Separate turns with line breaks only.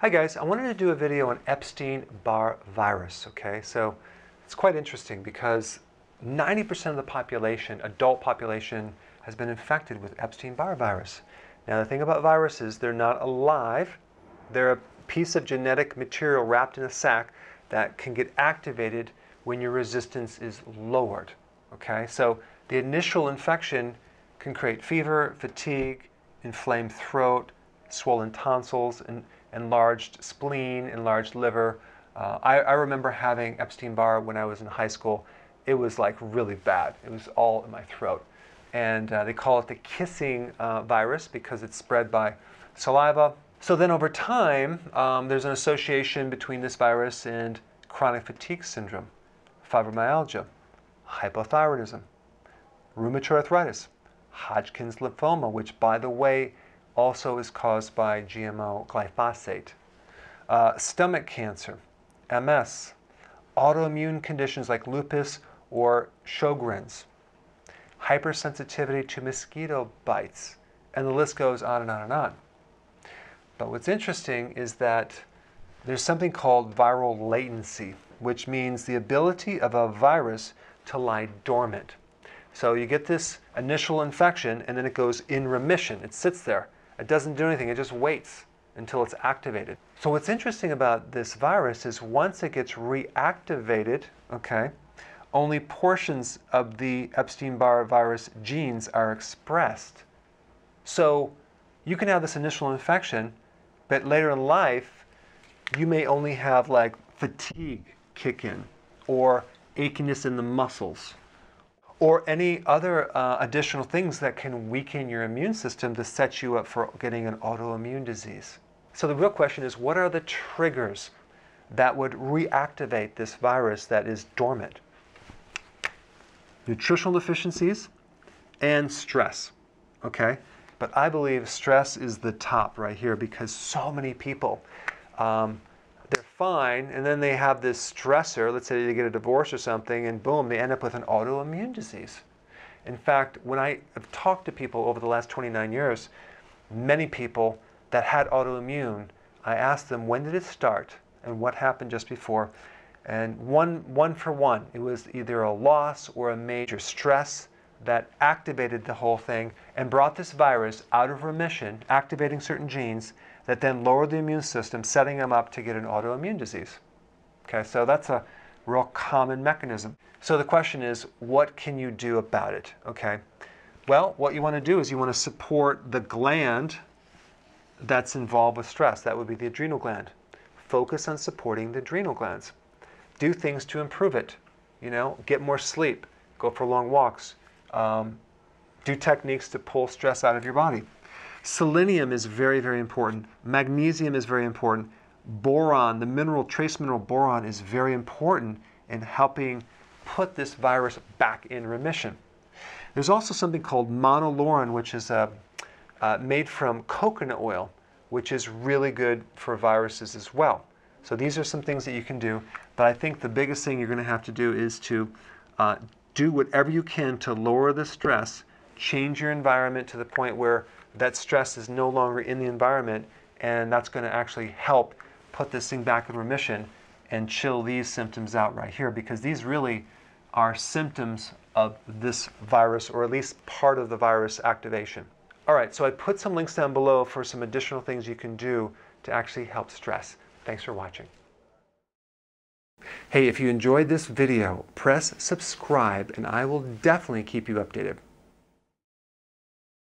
Hi guys, I wanted to do a video on Epstein-Barr virus, okay? So it's quite interesting because 90% of the population, adult population, has been infected with Epstein-Barr virus. Now the thing about viruses, they're not alive. They're a piece of genetic material wrapped in a sac that can get activated when your resistance is lowered, okay? So the initial infection can create fever, fatigue, inflamed throat, swollen tonsils, and enlarged spleen, enlarged liver. Uh, I, I, remember having Epstein-Barr when I was in high school. It was like really bad. It was all in my throat. And uh, they call it the kissing uh, virus because it's spread by saliva. So then over time, um, there's an association between this virus and chronic fatigue syndrome, fibromyalgia, hypothyroidism, rheumatoid arthritis, Hodgkin's lymphoma, which by the way also is caused by GMO glyphosate. Uh, stomach cancer, MS, autoimmune conditions like lupus or Sjogren's, hypersensitivity to mosquito bites, and the list goes on and on and on. But what's interesting is that there's something called viral latency, which means the ability of a virus to lie dormant. So you get this initial infection and then it goes in remission. It sits there it doesn't do anything, it just waits until it's activated. So what's interesting about this virus is once it gets reactivated, okay, only portions of the Epstein-Barr virus genes are expressed. So you can have this initial infection, but later in life, you may only have like fatigue kick in or achiness in the muscles or any other uh, additional things that can weaken your immune system to set you up for getting an autoimmune disease. So the real question is what are the triggers that would reactivate this virus that is dormant? Nutritional deficiencies and stress, okay? But I believe stress is the top right here because so many people um, they're fine, and then they have this stressor, let's say they get a divorce or something, and boom, they end up with an autoimmune disease. In fact, when I have talked to people over the last 29 years, many people that had autoimmune, I asked them when did it start and what happened just before. And one, one for one, it was either a loss or a major stress that activated the whole thing and brought this virus out of remission, activating certain genes that then lower the immune system, setting them up to get an autoimmune disease. Okay, so that's a real common mechanism. So the question is, what can you do about it? Okay, well, what you want to do is you want to support the gland that's involved with stress. That would be the adrenal gland. Focus on supporting the adrenal glands. Do things to improve it. You know, get more sleep, go for long walks, um, do techniques to pull stress out of your body. Selenium is very, very important. Magnesium is very important. Boron, the mineral, trace mineral boron, is very important in helping put this virus back in remission. There's also something called monolaurin, which is uh, uh, made from coconut oil, which is really good for viruses as well. So these are some things that you can do, but I think the biggest thing you're going to have to do is to uh, do whatever you can to lower the stress, change your environment to the point where that stress is no longer in the environment, and that's going to actually help put this thing back in remission and chill these symptoms out right here because these really are symptoms of this virus or at least part of the virus activation. All right, so I put some links down below for some additional things you can do to actually help stress. Thanks for watching. Hey, if you enjoyed this video, press subscribe and I will definitely keep you updated.